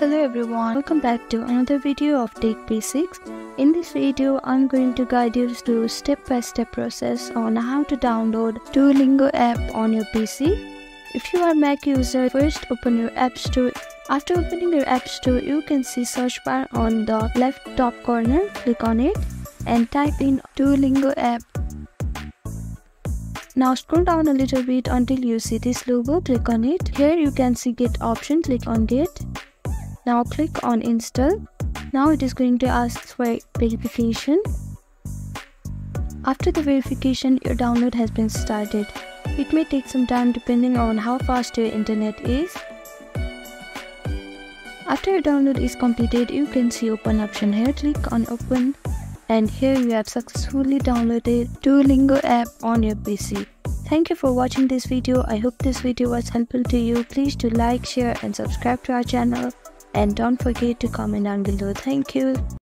Hello everyone, welcome back to another video of Tech Basics. In this video, I'm going to guide you through step-by-step -step process on how to download Duolingo app on your PC. If you are Mac user, first open your App Store. After opening your App Store, you can see search bar on the left top corner. Click on it and type in Duolingo app now scroll down a little bit until you see this logo, click on it. Here you can see get option, click on get. Now click on install. Now it is going to ask for verification. After the verification, your download has been started. It may take some time depending on how fast your internet is. After your download is completed, you can see open option here. Click on open and here you have successfully downloaded Duolingo app on your PC. Thank you for watching this video. I hope this video was helpful to you. Please do like, share and subscribe to our channel. And don't forget to comment down below. Thank you.